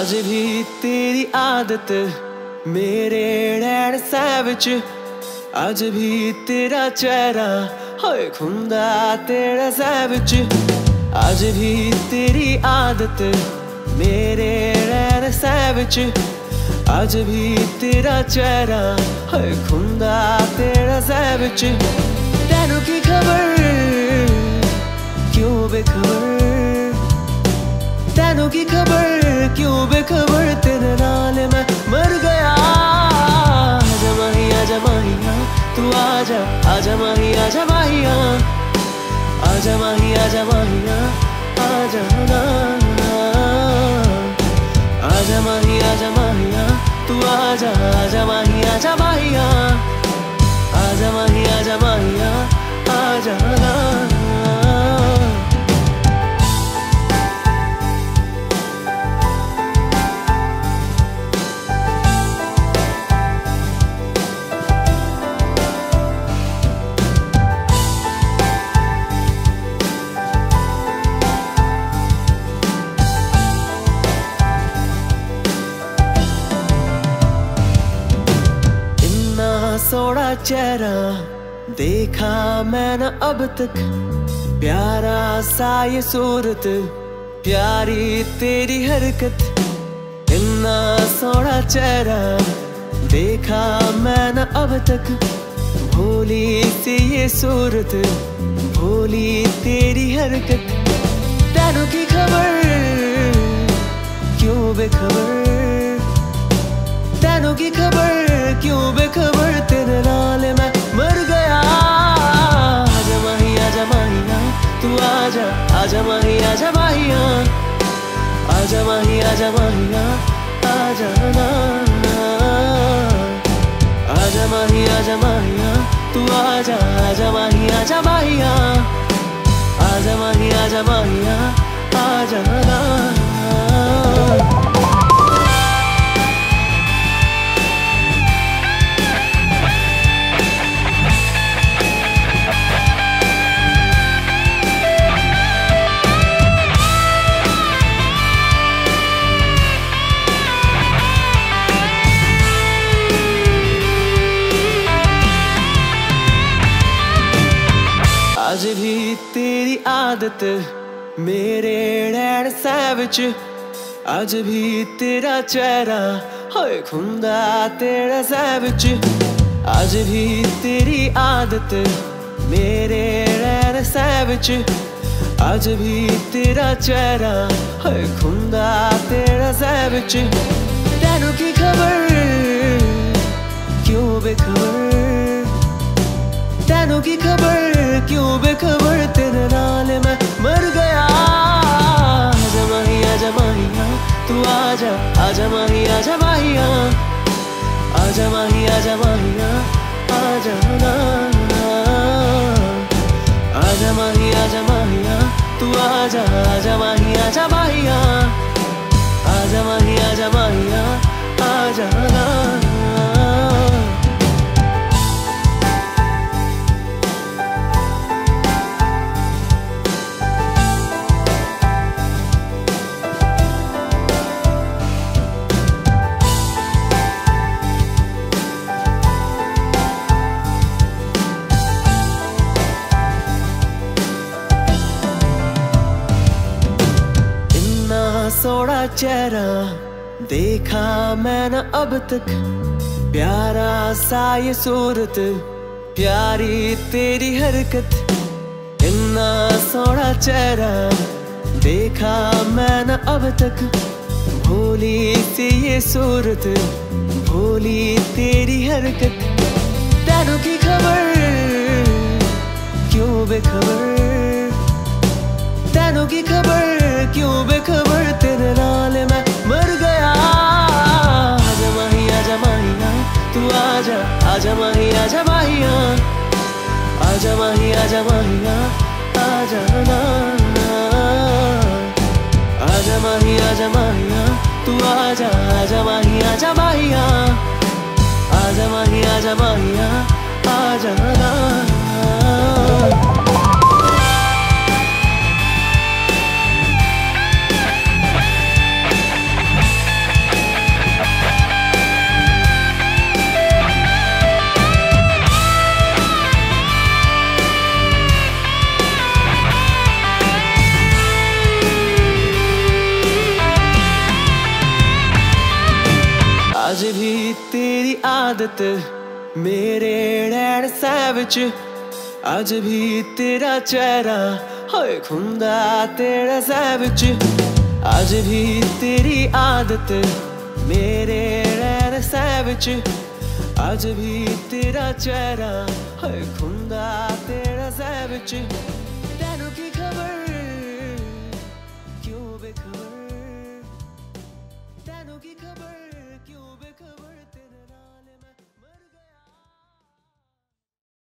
ਅੱਜ ਵੀ ਤੇਰੀ ਆਦਤ ਮੇਰੇ ਰਹਿਣ ਸਹਿ ਵਿੱਚ ਅੱਜ ਵੀ ਤੇਰਾ ਚਿਹਰਾ ਹੋਏ ਖੁੰਦਾ ਤੇਰਾ ਸਹਿ ਵਿੱਚ ਅੱਜ ਵੀ ਤੇਰੀ ਆਦਤ ਮੇਰੇ ਰਹਿਣ ਸਹਿ ਵਿੱਚ ਅੱਜ ਵੀ ਤੇਰਾ ਚਿਹਰਾ ਹੋਏ ਖੁੰਦਾ ਤੇਰਾ ਸਹਿ ਵਿੱਚ ਤੈਨੂੰ ਕੀ ਖਬਰ? खबर तेरे नाल मैं मर गया आजा माही आजा माहिया तू आजा आजा माही आजा माहिया आजा माही आजा माहिया आजा ना आजा माही आजा माहिया तू आजा आजा माही आजा माहिया आजा माही आजा माहिया आजा ना चेहरा देखा मैंने अब तक। प्यारा सा ये सूरत, प्यारी तेरी हरकत। इतना सोड़ा चेहरा देखा मैंने अब तक। भोली सी ये सूरत, भोली तेरी हरकत। तेनू की खबर? क्यों बेखबर? आजा माही, आजा माहिया आजा ना, आजा माही, आजा माहिया तू आजा आजा माही, आजा माहिया आदत मेरे नैन सैविच अज भी तेरा चेहरा होए खुंदा तेरा सैविच अज भी तेरी आदत मेरे नैन सैविच अज भी तेरा चेहरा होए खुंदा तेरा सैविच तेनू की खबर? क्यों बेखबर? तेनू की खबर? आजा माही आजा माहिया आजा ना आजा माही आजा माहिया तू आजा आजा माही आजा माहिया आजा माही आजा माहिया सोड़ा चेहरा देखा मैंने अब तक। प्यारा सा ये सूरत, प्यारी तेरी हरकत। इतना सोड़ा चेहरा देखा मैंने अब तक। भोली सी ये सूरत, भोली तेरी हरकत। तैनू की खबर? क्यों बेखबर? तैनू की खबर? क्यों बेखबर? आजा माही, आजा माहिया। आजा माही, आजा माहिया। आजा ना आजा माही, आजा माहिया। तू आजा आजा माही, आजा माहिया। आजा माही, आजा माहिया। आजा ना। ਅੱਜ ਵੀ ਤੇਰੀ ਆਦਤ ਮੇਰੇ ਨੈਣ ਸੈ ਵਿੱਚ ਅੱਜ ਵੀ ਤੇਰਾ ਚਿਹਰਾ ਹੋਏ ਖੁੰਦਾ ਤੇਰੇ ਸੈ ਵਿੱਚ ਅੱਜ ਵੀ ਤੇਰੀ ਆਦਤ ਮੇਰੇ ਨੈਣ ਸੈ ਵਿੱਚ ਅੱਜ ਵੀ ਤੇਰਾ ਚਿਹਰਾ ਹੋਏ ਖੁੰਦਾ ਤੇਰੇ ਸੈ ਵਿੱਚ